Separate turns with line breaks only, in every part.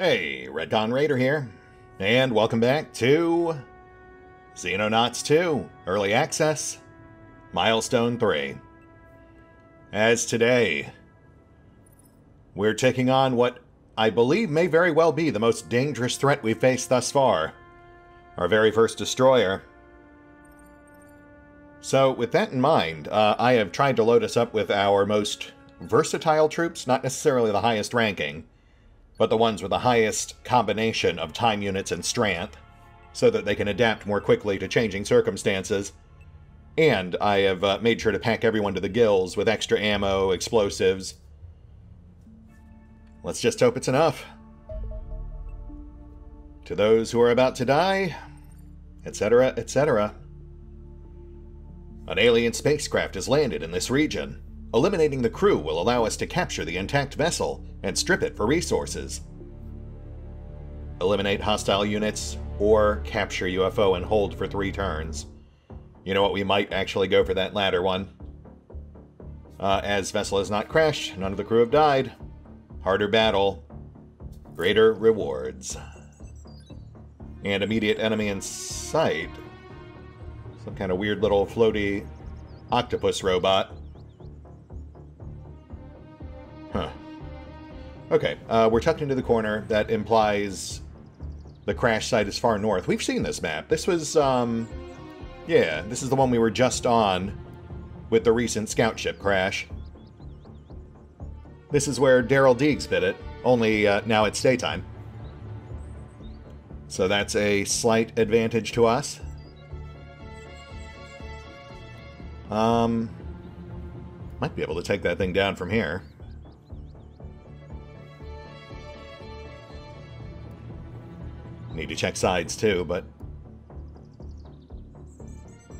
Hey, Retcon Raider here, and welcome back to Xenonauts 2 Early Access Milestone 3. As today, we're taking on what I believe may very well be the most dangerous threat we've faced thus far our very first destroyer. So, with that in mind, uh, I have tried to load us up with our most versatile troops, not necessarily the highest ranking but the ones with the highest combination of time units and strength, so that they can adapt more quickly to changing circumstances. And I have uh, made sure to pack everyone to the gills with extra ammo, explosives. Let's just hope it's enough. To those who are about to die, etc., etc. An alien spacecraft has landed in this region. Eliminating the crew will allow us to capture the intact vessel and strip it for resources. Eliminate hostile units, or capture UFO and hold for three turns. You know what, we might actually go for that latter one. Uh, as vessel has not crashed, none of the crew have died. Harder battle, greater rewards. And immediate enemy in sight. Some kind of weird little floaty octopus robot. Okay, uh, we're tucked into the corner. That implies the crash site is far north. We've seen this map. This was, um... Yeah, this is the one we were just on with the recent scout ship crash. This is where Daryl Deegs bit it, only uh, now it's daytime. So that's a slight advantage to us. Um, might be able to take that thing down from here. Need to check sides too, but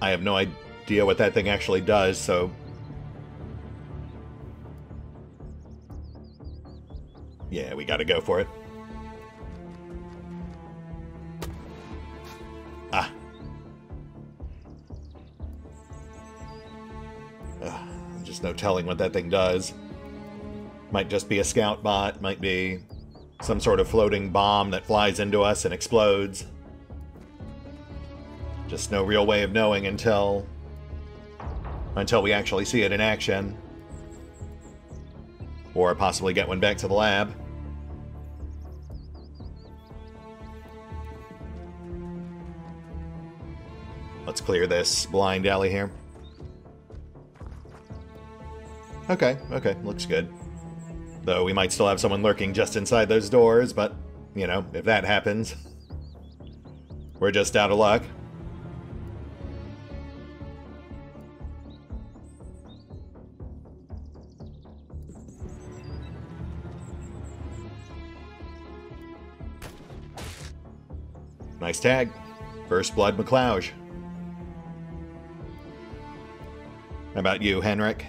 I have no idea what that thing actually does, so yeah, we gotta go for it. Ah. Ugh, just no telling what that thing does. Might just be a scout bot, might be some sort of floating bomb that flies into us and explodes. Just no real way of knowing until until we actually see it in action. Or possibly get one back to the lab. Let's clear this blind alley here. Okay, okay, looks good. Though we might still have someone lurking just inside those doors, but, you know, if that happens, we're just out of luck. Nice tag. First Blood McLeod. How about you, Henrik?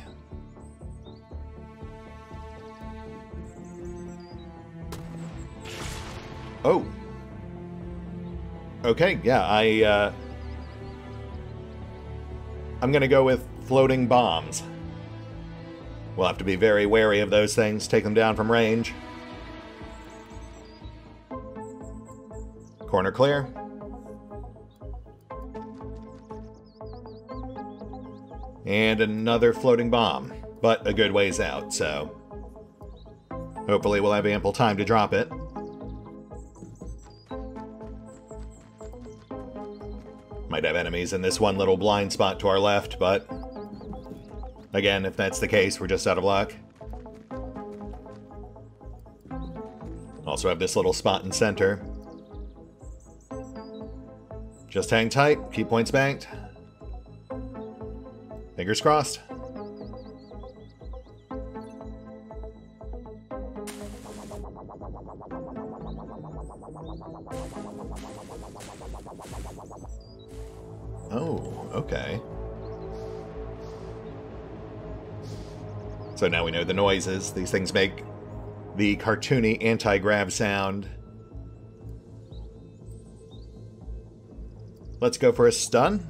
Oh. Okay, yeah, I, uh... I'm gonna go with floating bombs. We'll have to be very wary of those things, take them down from range. Corner clear. And another floating bomb, but a good ways out, so... Hopefully we'll have ample time to drop it. Might have enemies in this one little blind spot to our left, but... Again, if that's the case, we're just out of luck. Also have this little spot in center. Just hang tight, keep points banked. Fingers crossed. The noises. These things make the cartoony anti-grav sound. Let's go for a stun.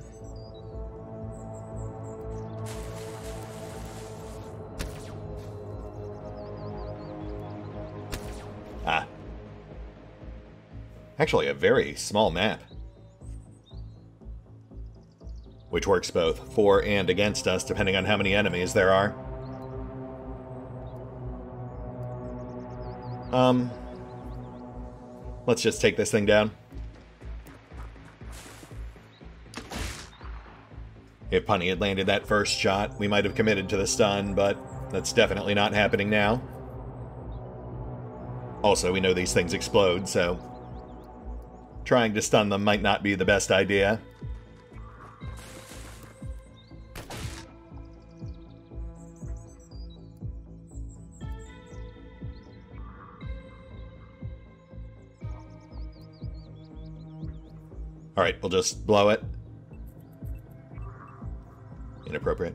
Ah. Actually, a very small map. Which works both for and against us, depending on how many enemies there are. Um, let's just take this thing down. If Punny had landed that first shot, we might have committed to the stun, but that's definitely not happening now. Also, we know these things explode, so trying to stun them might not be the best idea. Alright, we'll just blow it. Inappropriate.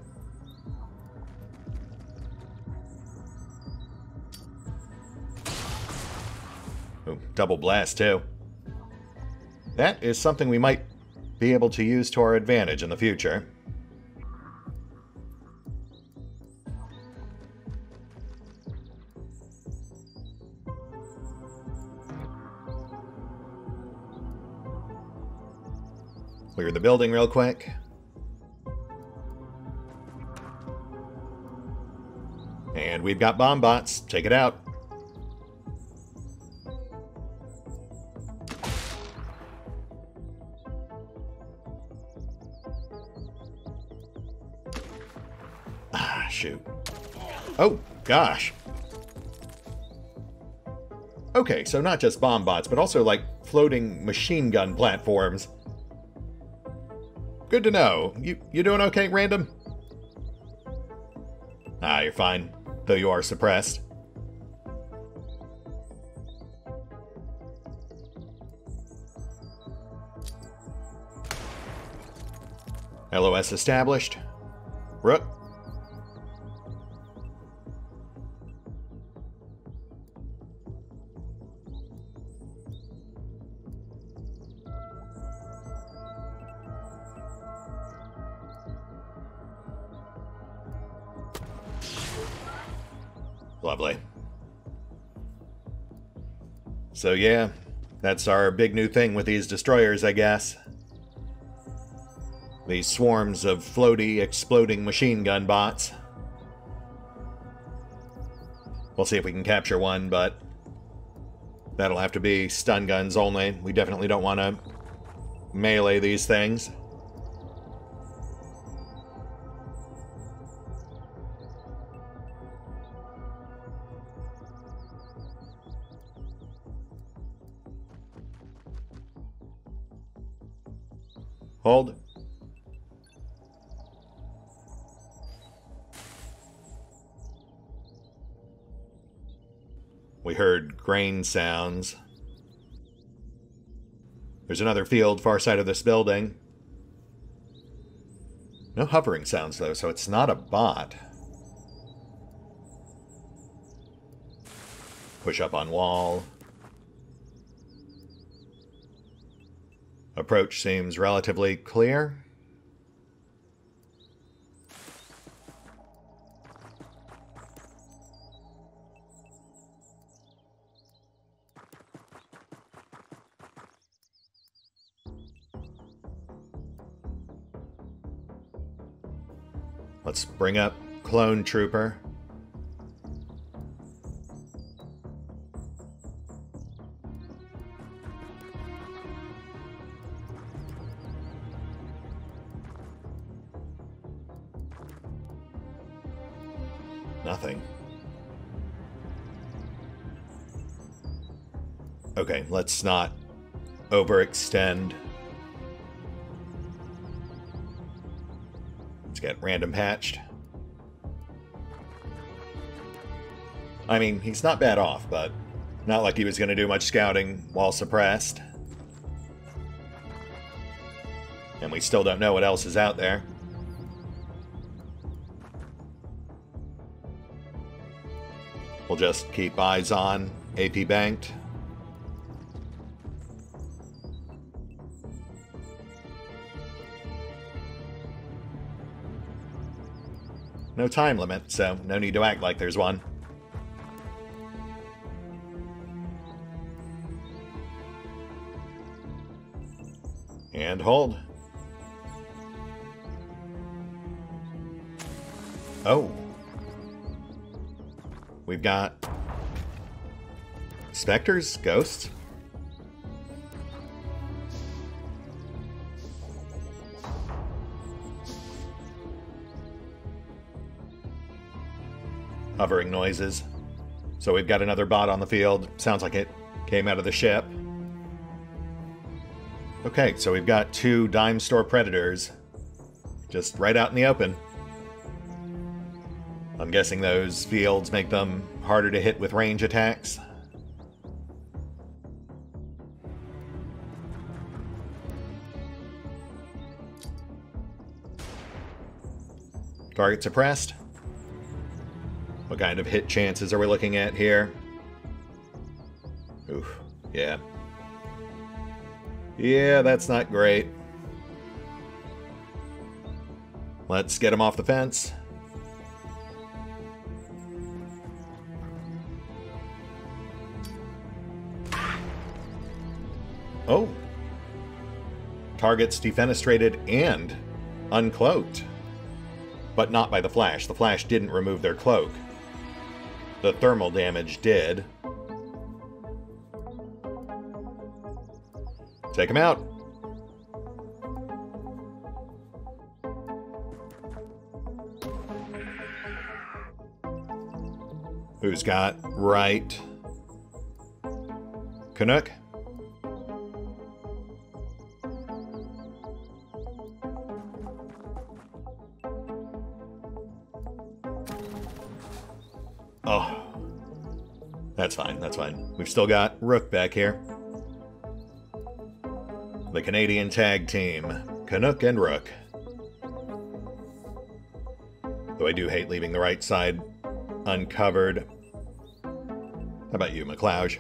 Double blast, too. That is something we might be able to use to our advantage in the future. Clear the building real quick. And we've got bomb bots. Take it out. Ah, shoot. Oh, gosh. Okay, so not just bomb bots, but also like floating machine gun platforms. Good to know. You you doing okay, random? Ah, you're fine though you are suppressed. LOS established. Rook. So yeah, that's our big new thing with these destroyers, I guess. These swarms of floaty, exploding machine gun bots. We'll see if we can capture one, but that'll have to be stun guns only. We definitely don't want to melee these things. Grain sounds. There's another field far side of this building. No hovering sounds, though, so it's not a bot. Push up on wall. Approach seems relatively clear. Bring up Clone Trooper. Nothing. Okay, let's not overextend. Random patched. I mean, he's not bad off, but not like he was going to do much scouting while suppressed. And we still don't know what else is out there. We'll just keep eyes on AP banked. No time limit, so no need to act like there's one. And hold. Oh. We've got specters, ghosts. Hovering noises. So we've got another bot on the field. Sounds like it came out of the ship. Okay, so we've got two dime store predators just right out in the open. I'm guessing those fields make them harder to hit with range attacks. Target suppressed. What kind of hit chances are we looking at here? Oof, yeah. Yeah, that's not great. Let's get him off the fence. Oh. Targets defenestrated and uncloaked. But not by the Flash. The Flash didn't remove their cloak. The thermal damage did. Take him out. Who's got right? Canuck? We've still got Rook back here. The Canadian tag team, Canuck and Rook. Though I do hate leaving the right side uncovered. How about you, McLeod?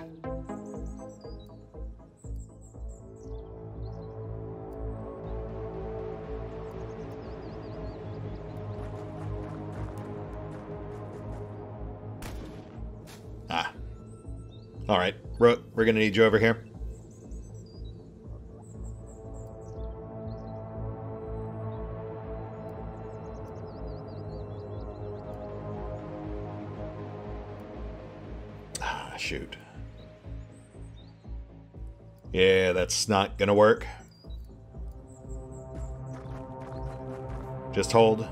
Ah. Alright, Rook, we're gonna need you over here. Ah, shoot. Yeah, that's not gonna work. Just hold.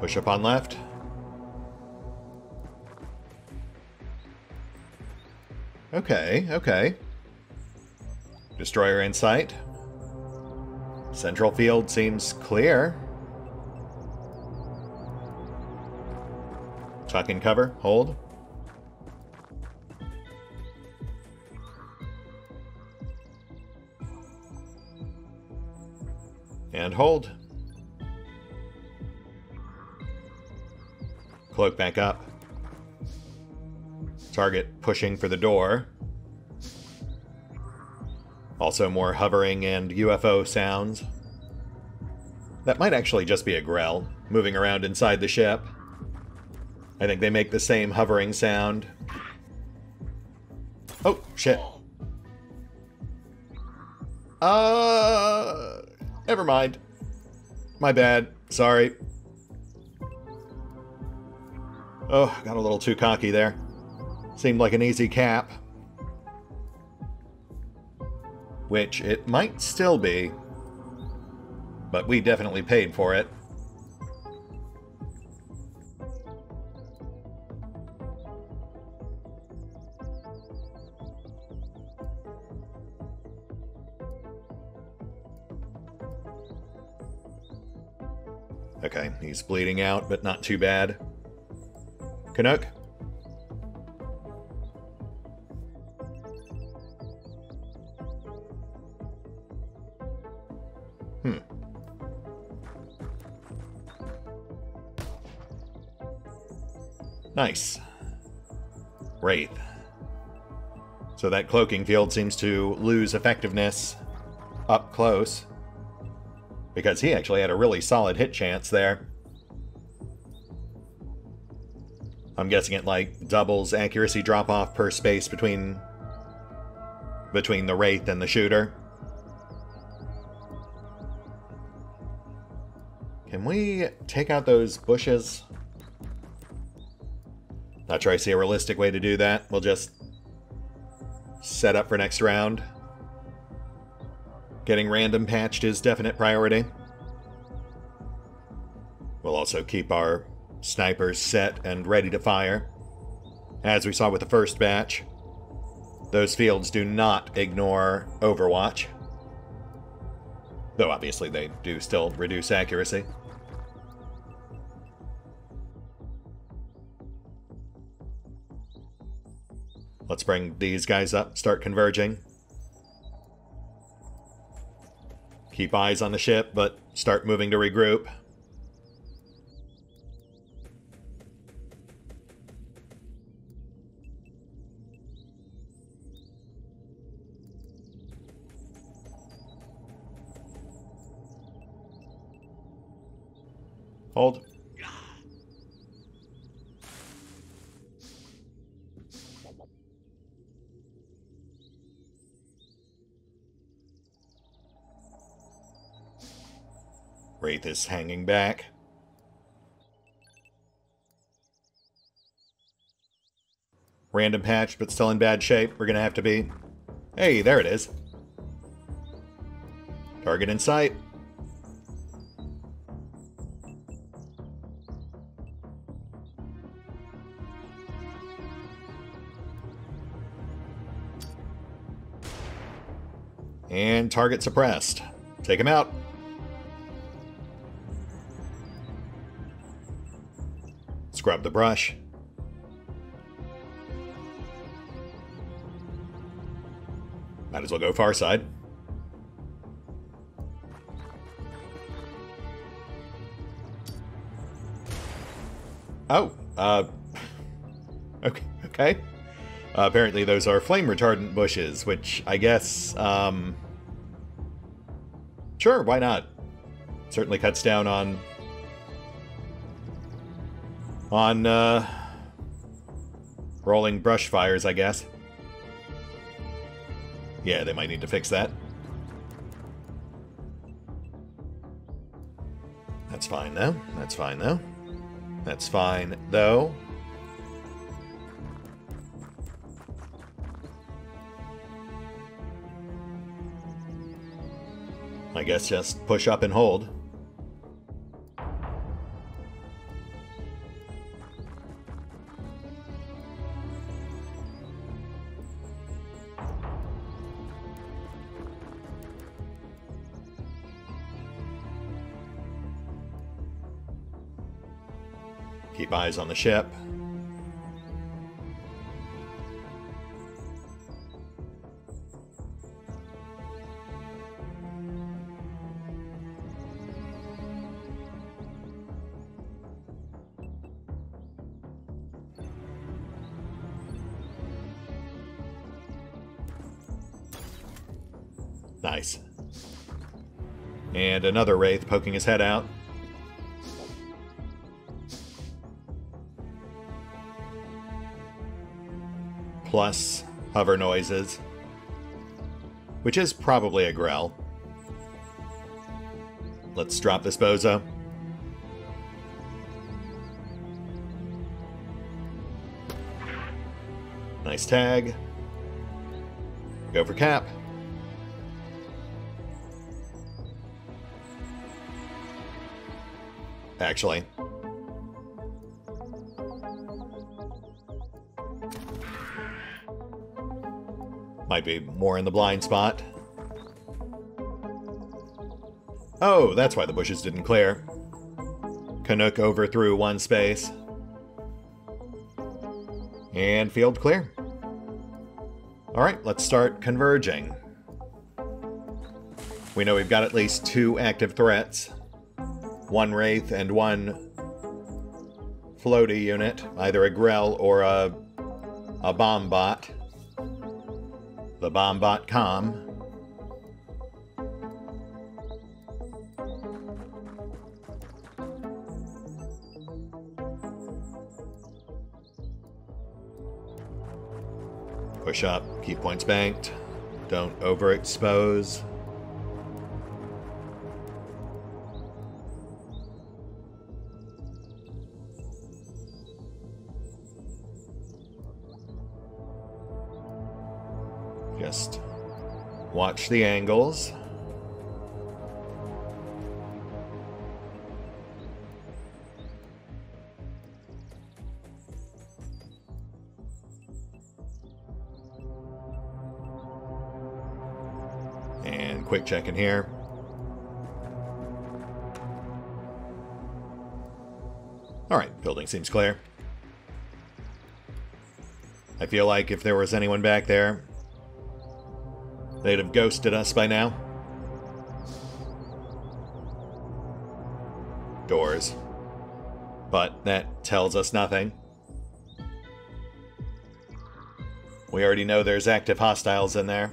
Push up on left. Okay, okay. Destroyer in sight. Central field seems clear. Tuck in cover, hold. And hold. Cloak back up. Target pushing for the door. Also more hovering and UFO sounds. That might actually just be a Grell, moving around inside the ship. I think they make the same hovering sound. Oh, shit. Uh, never mind. My bad. Sorry. Oh, got a little too cocky there. Seemed like an easy cap. Which it might still be. But we definitely paid for it. Okay, he's bleeding out, but not too bad. Canuck? Nice. Wraith. So that cloaking field seems to lose effectiveness up close. Because he actually had a really solid hit chance there. I'm guessing it like doubles accuracy drop off per space between between the Wraith and the shooter. Can we take out those bushes? Not sure I see a realistic way to do that. We'll just set up for next round. Getting random patched is definite priority. We'll also keep our snipers set and ready to fire. As we saw with the first batch, those fields do not ignore Overwatch. Though obviously they do still reduce accuracy. Let's bring these guys up, start converging. Keep eyes on the ship, but start moving to regroup. Hold. Wraith is hanging back. Random patch, but still in bad shape. We're gonna have to be... Hey, there it is. Target in sight. And target suppressed. Take him out. Scrub the brush. Might as well go far side. Oh, uh, okay, okay. Uh, apparently those are flame retardant bushes, which I guess, um, sure, why not? Certainly cuts down on, on, uh, rolling brush fires, I guess. Yeah, they might need to fix that. That's fine, though. That's fine, though. That's fine, though. I guess just push up and hold. Keep eyes on the ship. Nice. And another Wraith poking his head out. Plus hover noises. Which is probably a Grell. Let's drop this bozo. Nice tag. Go for cap. actually. Might be more in the blind spot. Oh, that's why the bushes didn't clear. Canuck overthrew one space. And field clear. Alright, let's start converging. We know we've got at least two active threats one Wraith and one floaty unit, either a Grell or a, a bomb bot. The bomb com. Push up, keep points banked. Don't overexpose. Watch the angles. And quick check in here. Alright, building seems clear. I feel like if there was anyone back there, they'd have ghosted us by now. Doors. But that tells us nothing. We already know there's active hostiles in there.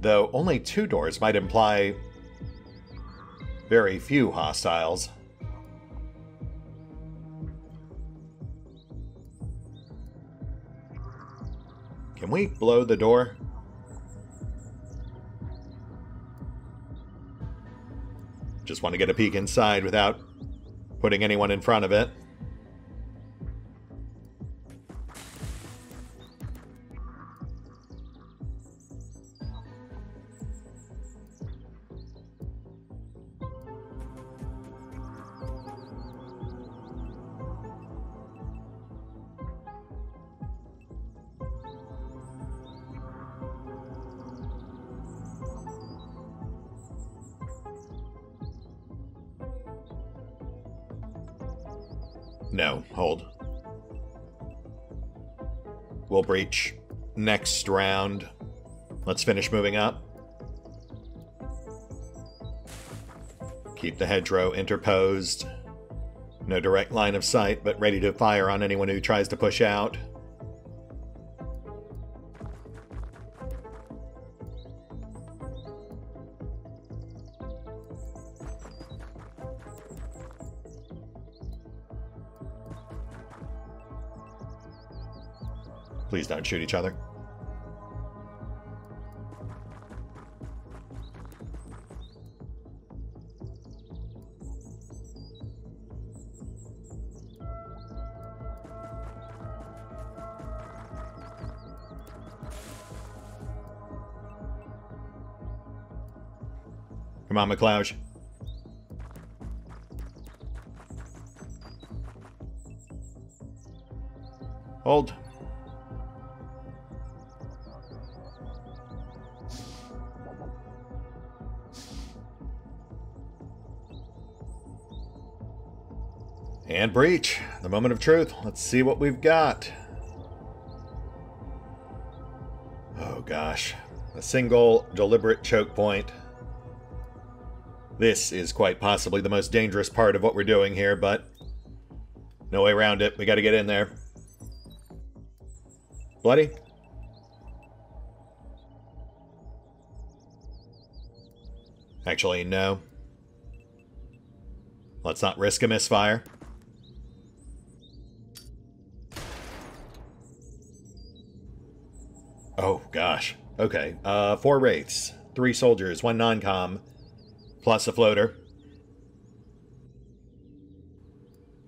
Though only two doors might imply very few hostiles. Can we blow the door? Just want to get a peek inside without putting anyone in front of it. Next round. Let's finish moving up. Keep the hedgerow interposed. No direct line of sight, but ready to fire on anyone who tries to push out. Please don't shoot each other. On, McLeod. Hold. And breach. The moment of truth. Let's see what we've got. Oh gosh. A single deliberate choke point. This is quite possibly the most dangerous part of what we're doing here, but no way around it. We gotta get in there. Bloody? Actually, no. Let's not risk a misfire. Oh, gosh. Okay. Uh, four wraiths, three soldiers, one non-com, plus a floater.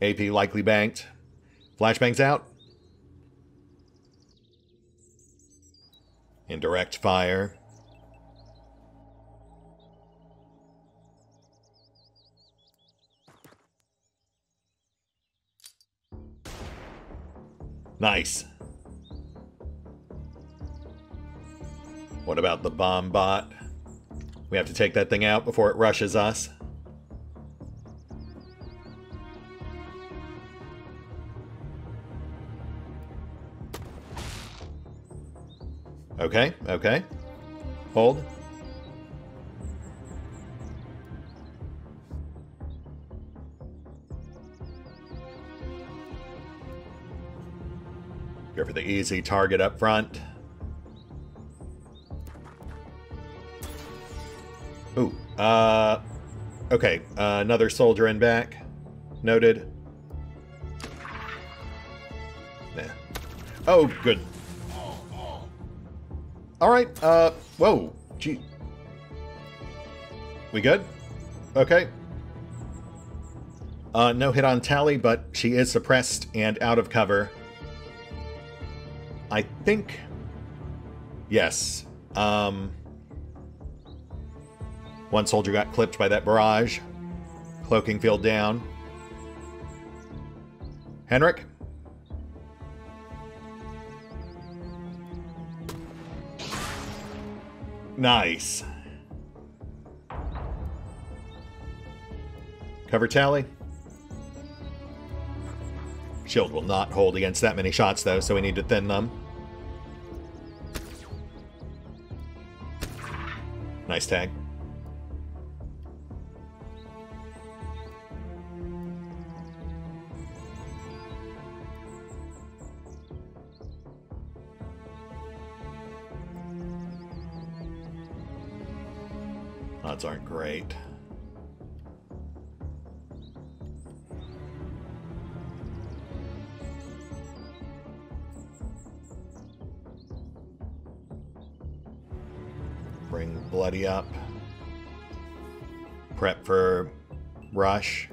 AP likely banked. Flashbangs out. Indirect fire. Nice. What about the bomb bot? We have to take that thing out before it rushes us. Okay, okay. Hold. Go for the easy target up front. Ooh, uh, okay, uh, another soldier in back. Noted. Nah. Oh, good. Alright, uh, whoa, gee. We good? Okay. Uh, no hit on Tally, but she is suppressed and out of cover. I think... Yes. Um... One soldier got clipped by that barrage. Cloaking field down. Henrik? Nice. Cover tally. Shield will not hold against that many shots, though, so we need to thin them. Nice tag. Bring Bloody up. Prep for Rush.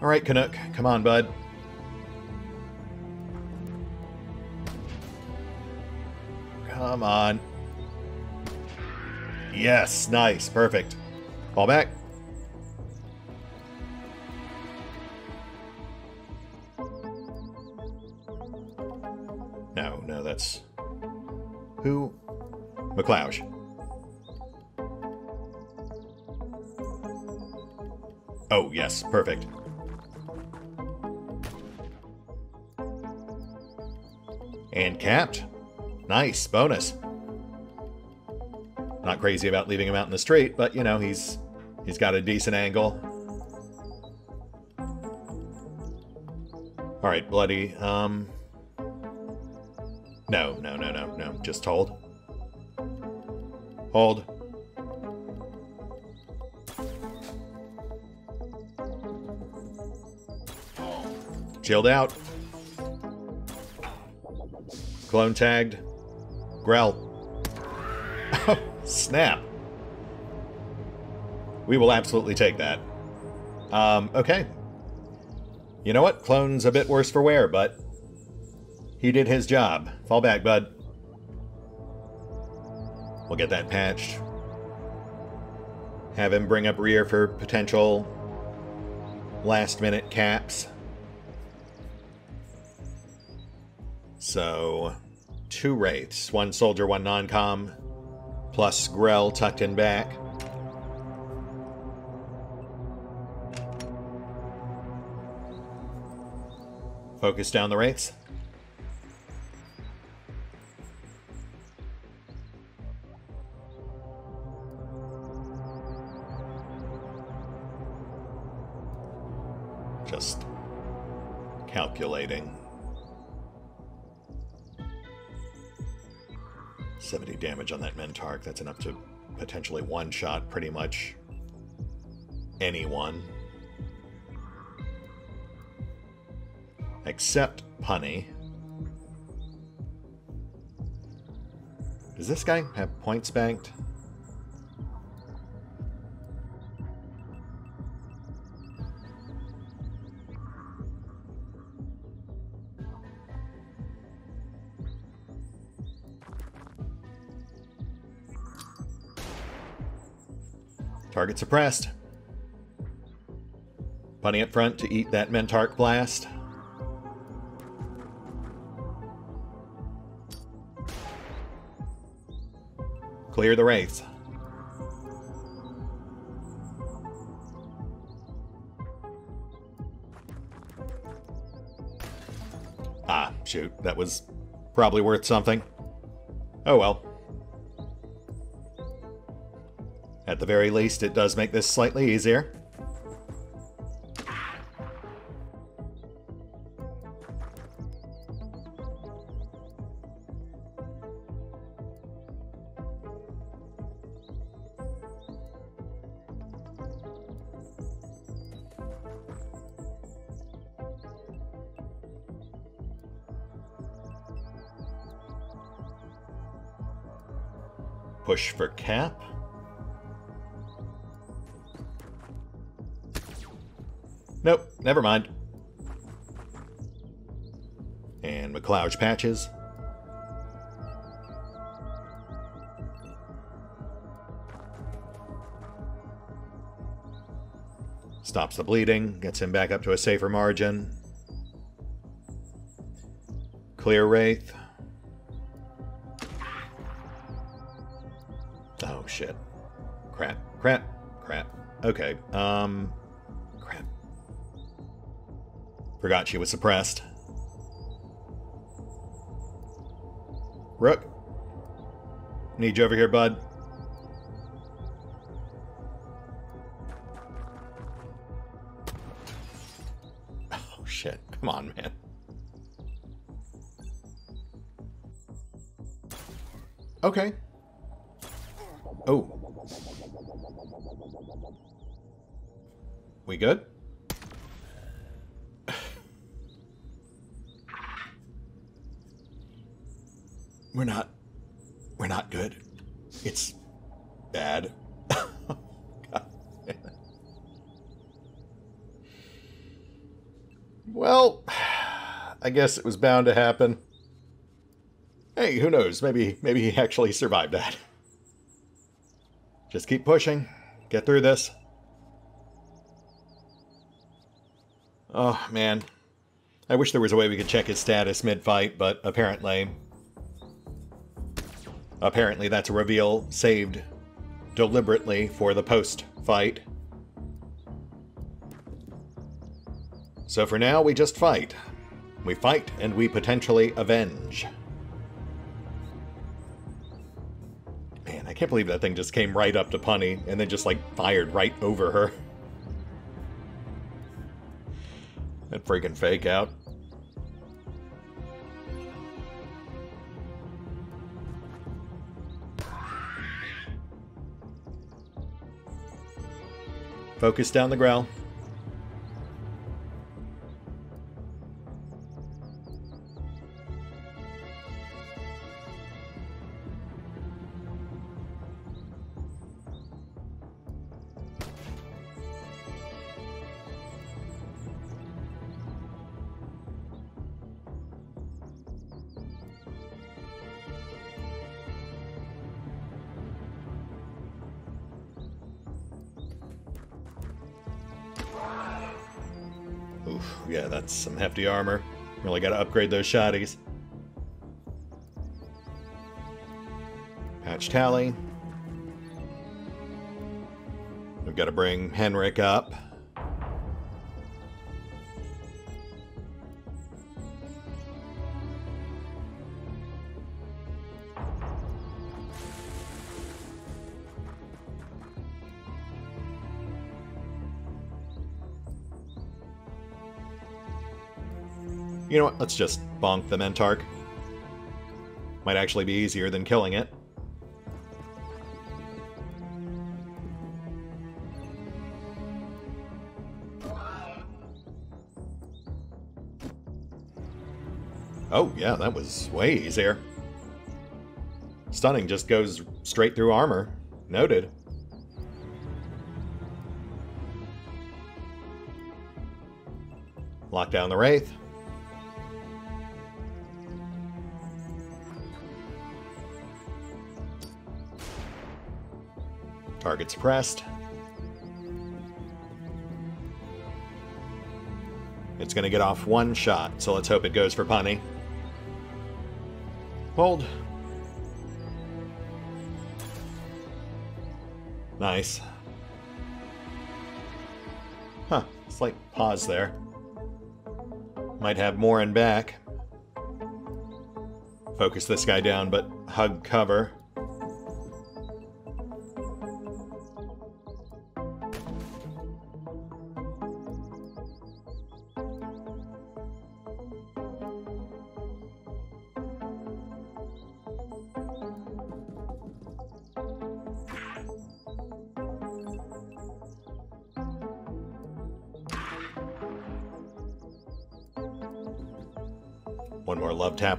All right, Canuck, come on, bud. Come on. Yes, nice, perfect. Fall back. Oh, yes, perfect. And capped. Nice, bonus. Not crazy about leaving him out in the street, but you know, he's he's got a decent angle. Alright, bloody. Um No, no, no, no, no. Just hold. Hold. Chilled out. Clone tagged. Oh, snap. We will absolutely take that. Um, okay. You know what? Clone's a bit worse for wear, but he did his job. Fall back, bud. We'll get that patched. Have him bring up rear for potential last minute caps. So, two wraiths, one soldier, one non-com, plus Grell tucked in back. Focus down the wraiths. Mentarch. That's enough to potentially one-shot pretty much anyone. Except Punny. Does this guy have points banked? Target suppressed. Punny up front to eat that Mentarch blast. Clear the wraiths. Ah, shoot. That was probably worth something. Oh well. the very least, it does make this slightly easier. push for cap. Never mind. And McClouch patches. Stops the bleeding, gets him back up to a safer margin. Clear Wraith. Oh, shit. Crap, crap, crap. Okay, um... Forgot she was suppressed. Rook. Need you over here, bud. Oh, shit. Come on, man. Okay. Oh. We good? We're not. We're not good. It's bad. well, I guess it was bound to happen. Hey, who knows? Maybe maybe he actually survived that. Just keep pushing. Get through this. Oh, man. I wish there was a way we could check his status mid-fight, but apparently... Apparently that's a reveal saved deliberately for the post-fight. So for now, we just fight. We fight and we potentially avenge. Man, I can't believe that thing just came right up to Punny and then just like fired right over her. That freaking fake out. Focus down the Grell. Hefty armor. Really gotta upgrade those shotties. Patch tally. We've got to bring Henrik up. You know what? Let's just bonk the Mentark. Might actually be easier than killing it. Oh, yeah, that was way easier. Stunning just goes straight through armor. Noted. Lock down the Wraith. Target suppressed. It's going to get off one shot, so let's hope it goes for Punny. Hold. Nice. Huh, slight pause there. Might have more in back. Focus this guy down, but hug cover.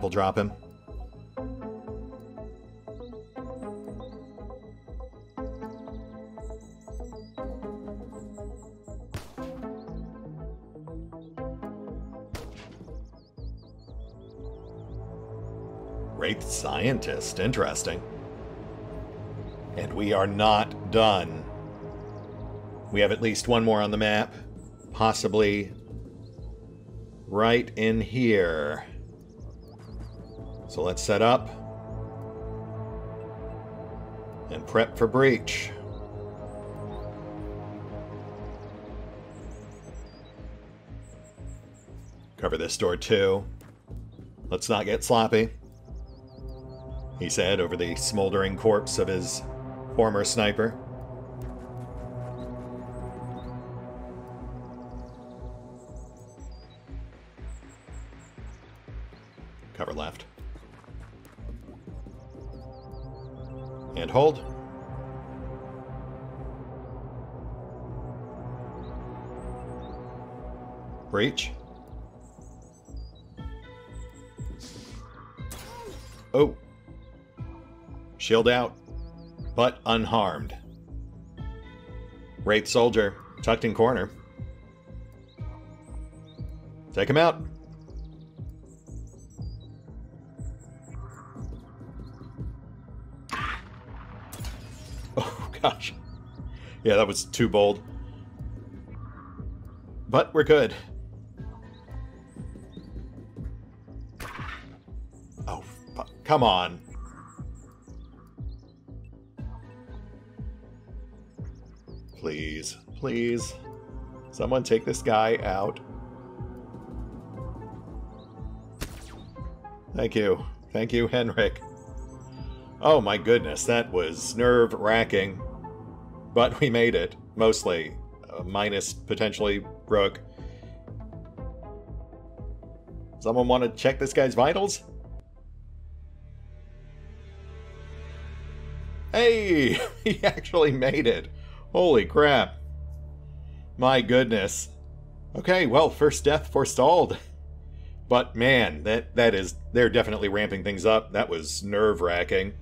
drop him. Wraith Scientist, interesting. And we are not done. We have at least one more on the map, possibly right in here. So let's set up and prep for breach. Cover this door too. Let's not get sloppy, he said over the smoldering corpse of his former sniper. Hold. Breach. Oh. Shield out, but unharmed. Wraith soldier, tucked in corner. Take him out. Gosh. Yeah, that was too bold. But we're good. Oh, come on. Please, please. Someone take this guy out. Thank you. Thank you, Henrik. Oh my goodness, that was nerve-wracking. But we made it, mostly. Uh, minus, potentially, Rook. Someone want to check this guy's vitals? Hey, he actually made it. Holy crap. My goodness. Okay, well, first death forestalled. But man, that that is they're definitely ramping things up. That was nerve-wracking.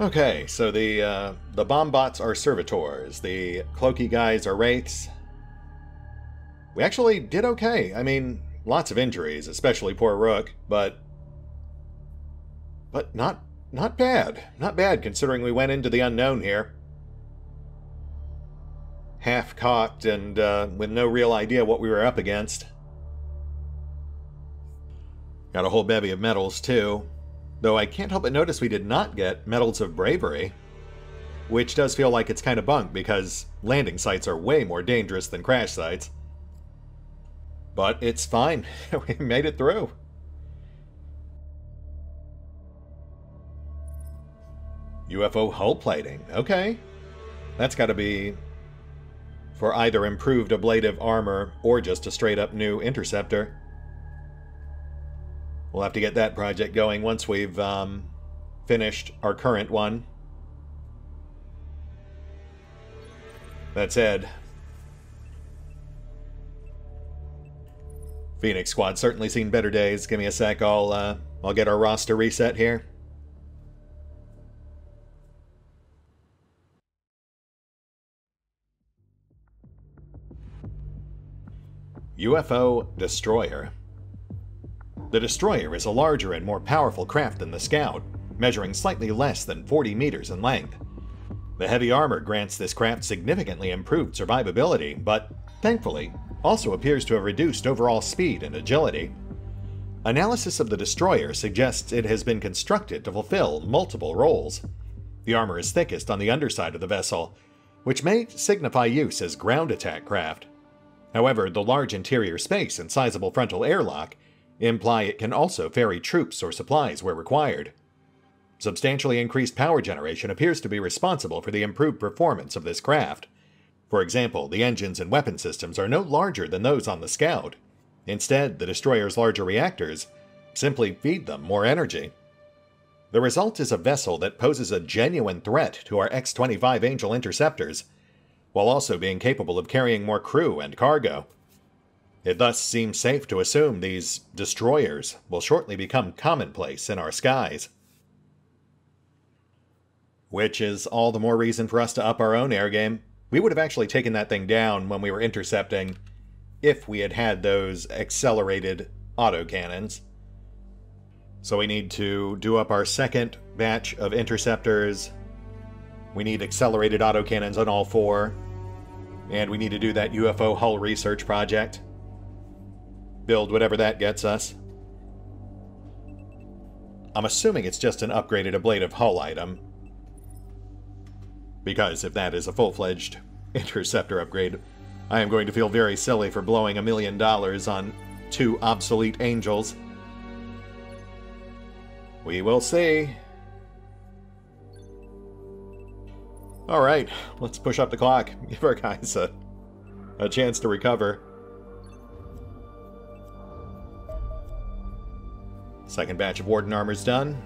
Okay, so the uh, the bomb bots are servitors. The cloaky guys are wraiths. We actually did okay. I mean, lots of injuries, especially poor Rook, but but not not bad. Not bad, considering we went into the unknown here. Half cocked and uh, with no real idea what we were up against. Got a whole bevy of medals, too. Though I can't help but notice we did not get Medals of Bravery. Which does feel like it's kind of bunk, because landing sites are way more dangerous than crash sites. But it's fine. we made it through. UFO hull plating. Okay. That's got to be for either improved ablative armor or just a straight up new interceptor. We'll have to get that project going once we've um, finished our current one. That's Ed. Phoenix Squad certainly seen better days. Give me a sec. I'll uh, I'll get our roster reset here. UFO Destroyer. The Destroyer is a larger and more powerful craft than the Scout, measuring slightly less than 40 meters in length. The heavy armor grants this craft significantly improved survivability, but, thankfully, also appears to have reduced overall speed and agility. Analysis of the Destroyer suggests it has been constructed to fulfill multiple roles. The armor is thickest on the underside of the vessel, which may signify use as ground attack craft. However, the large interior space and sizable frontal airlock imply it can also ferry troops or supplies where required. Substantially increased power generation appears to be responsible for the improved performance of this craft. For example, the engines and weapon systems are no larger than those on the Scout. Instead, the destroyer's larger reactors simply feed them more energy. The result is a vessel that poses a genuine threat to our X 25 Angel interceptors while also being capable of carrying more crew and cargo. It thus seems safe to assume these destroyers will shortly become commonplace in our skies. Which is all the more reason for us to up our own air game. We would have actually taken that thing down when we were intercepting if we had had those accelerated autocannons. So we need to do up our second batch of interceptors. We need accelerated autocannons on all four. And we need to do that UFO hull research project. Build whatever that gets us. I'm assuming it's just an upgraded ablative hull item. Because if that is a full-fledged interceptor upgrade, I am going to feel very silly for blowing a million dollars on two obsolete angels. We will see. Alright, let's push up the clock. Give our guys a, a chance to recover. Second batch of Warden armor's done.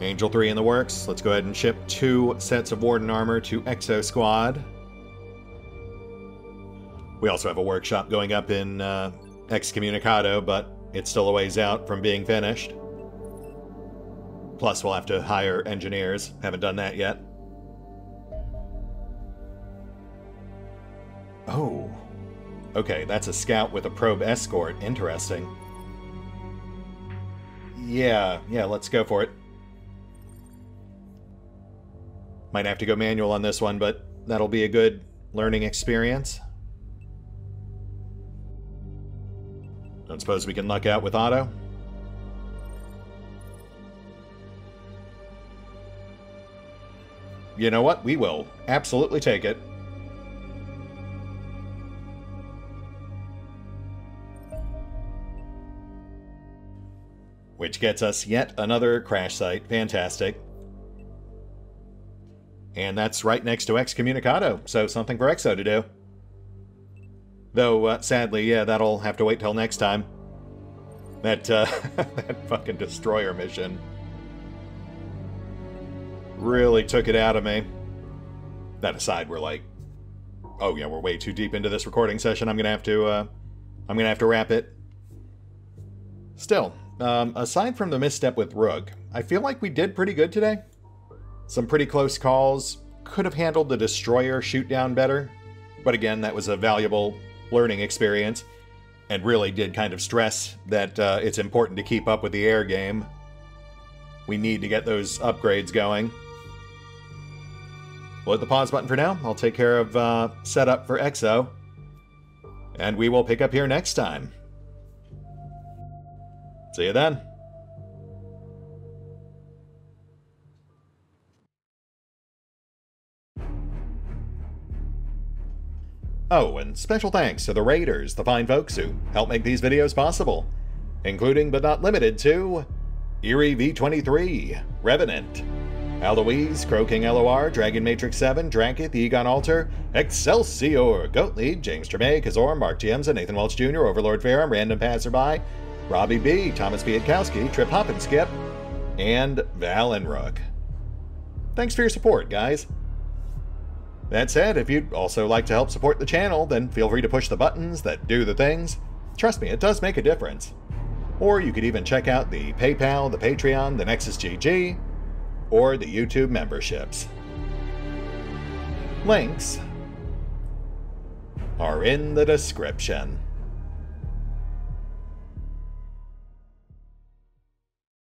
Angel 3 in the works. Let's go ahead and ship two sets of Warden armor to Exo Squad. We also have a workshop going up in uh, Excommunicado, but it's still a ways out from being finished. Plus, we'll have to hire engineers. Haven't done that yet. Oh. Okay, that's a scout with a probe escort. Interesting. Yeah, yeah, let's go for it. Might have to go manual on this one, but that'll be a good learning experience. Don't suppose we can luck out with auto? You know what? We will absolutely take it. Gets us yet another crash site. Fantastic. And that's right next to Excommunicado, so something for Exo to do. Though, uh, sadly, yeah, that'll have to wait till next time. That, uh, that fucking destroyer mission really took it out of me. That aside, we're like, oh yeah, we're way too deep into this recording session. I'm gonna have to, uh, I'm gonna have to wrap it. Still, um, aside from the misstep with Rook, I feel like we did pretty good today. Some pretty close calls. Could have handled the destroyer shoot down better. But again, that was a valuable learning experience and really did kind of stress that uh, it's important to keep up with the air game. We need to get those upgrades going. We'll hit the pause button for now. I'll take care of uh, setup for EXO. And we will pick up here next time. See you then. Oh, and special thanks to the Raiders, the fine folks who help make these videos possible, including but not limited to Eerie V23, Revenant, Alois, Croaking LOR, Dragon Matrix 7, Drakiith, Egon Alter, Exsellsior, Gottlieb, James Trimmier, Kazor, Mark Giemza, and Nathan Welch Jr., Overlord Pherom, Random Passerby, Robby B., Tomasz Piątkowski, Trip Hop and Skip, and Val Rook. Thanks for your support, guys. That said, if you'd also like to help support the channel, then feel free to push the buttons that do the things. Trust me, it does make a difference. Or you could even check out the PayPal, the Patreon, the Nexus GG, or the YouTube memberships. Links are in the description.